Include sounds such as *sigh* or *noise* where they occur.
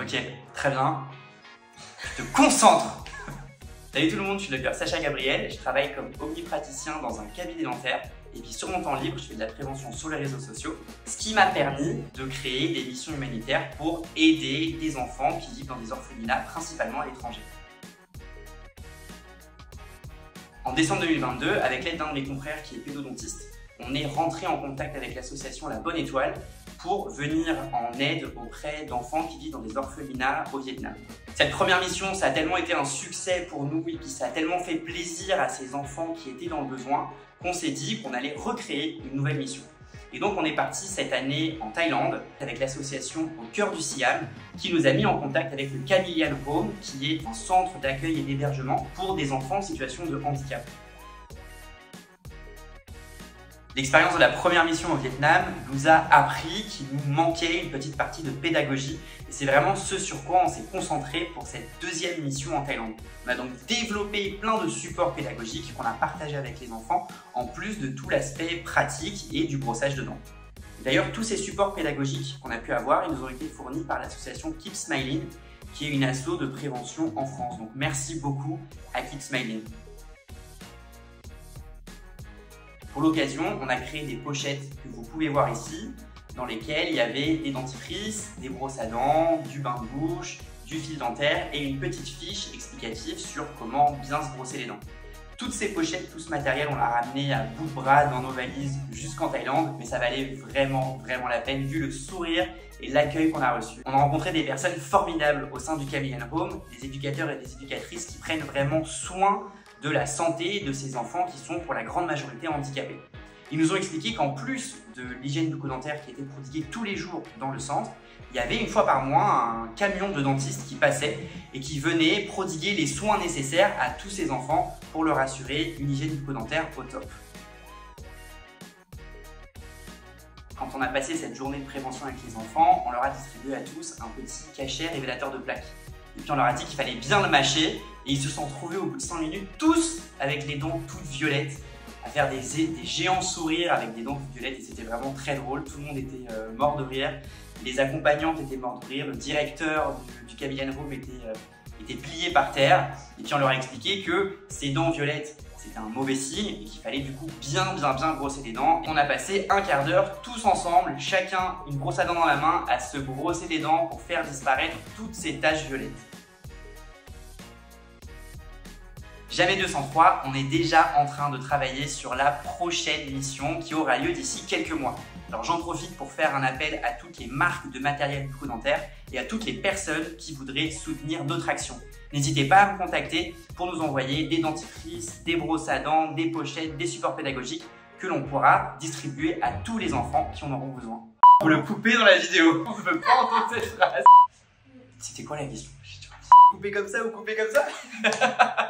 Ok, très bien. Tu te concentres Salut tout le monde, je suis le docteur Sacha Gabriel, je travaille comme omnipraticien dans un cabinet dentaire et puis sur mon temps libre, je fais de la prévention sur les réseaux sociaux, ce qui m'a permis de créer des missions humanitaires pour aider des enfants qui vivent dans des orphelinats, principalement à l'étranger. En décembre 2022, avec l'aide d'un de mes confrères qui est pédodontiste, on est rentré en contact avec l'association La Bonne Étoile pour venir en aide auprès d'enfants qui vivent dans des orphelinats au Vietnam. Cette première mission, ça a tellement été un succès pour nous et puis ça a tellement fait plaisir à ces enfants qui étaient dans le besoin qu'on s'est dit qu'on allait recréer une nouvelle mission. Et donc on est parti cette année en Thaïlande avec l'association Au cœur du Siam qui nous a mis en contact avec le Camillian Home qui est un centre d'accueil et d'hébergement pour des enfants en situation de handicap. L'expérience de la première mission au Vietnam nous a appris qu'il nous manquait une petite partie de pédagogie et c'est vraiment ce sur quoi on s'est concentré pour cette deuxième mission en Thaïlande. On a donc développé plein de supports pédagogiques qu'on a partagé avec les enfants en plus de tout l'aspect pratique et du brossage de dents. D'ailleurs, tous ces supports pédagogiques qu'on a pu avoir, ils nous ont été fournis par l'association Keep Smiling qui est une asso de prévention en France. Donc merci beaucoup à Keep Smiling. Pour l'occasion, on a créé des pochettes que vous pouvez voir ici, dans lesquelles il y avait des dentifrices, des brosses à dents, du bain de bouche, du fil dentaire et une petite fiche explicative sur comment bien se brosser les dents. Toutes ces pochettes, tout ce matériel, on l'a ramené à bout de bras dans nos valises jusqu'en Thaïlande, mais ça valait vraiment, vraiment la peine vu le sourire et l'accueil qu'on a reçu. On a rencontré des personnes formidables au sein du Camillian Home, des éducateurs et des éducatrices qui prennent vraiment soin de la santé de ces enfants qui sont pour la grande majorité handicapés. Ils nous ont expliqué qu'en plus de l'hygiène bucco-dentaire qui était prodiguée tous les jours dans le centre, il y avait une fois par mois un camion de dentistes qui passait et qui venait prodiguer les soins nécessaires à tous ces enfants pour leur assurer une hygiène bucco-dentaire au top. Quand on a passé cette journée de prévention avec les enfants, on leur a distribué à tous un petit cachet révélateur de plaques. Et puis on leur a dit qu'il fallait bien le mâcher. Et ils se sont trouvés au bout de 5 minutes, tous avec les dents toutes violettes, à faire des, des géants sourires avec des dents toutes violettes. Et c'était vraiment très drôle. Tout le monde était euh, mort de rire. Les accompagnantes étaient morts de rire. Le directeur du, du Home était, euh, était plié par terre. Et puis on leur a expliqué que ces dents violettes, c'était un mauvais signe et qu'il fallait du coup bien bien bien brosser les dents. On a passé un quart d'heure tous ensemble, chacun une brosse à dents dans la main, à se brosser les dents pour faire disparaître toutes ces taches violettes. Jamais 203, on est déjà en train de travailler sur la prochaine mission qui aura lieu d'ici quelques mois. Alors j'en profite pour faire un appel à toutes les marques de matériel bucco-dentaire et à toutes les personnes qui voudraient soutenir notre action. N'hésitez pas à me contacter pour nous envoyer des dentifrices, des brosses à dents, des pochettes, des supports pédagogiques que l'on pourra distribuer à tous les enfants qui en auront besoin. Vous le couper dans la vidéo. *laughs* On ne peut pas entendre cette phrase. C'était quoi la question? Couper comme ça ou couper comme ça? *laughs*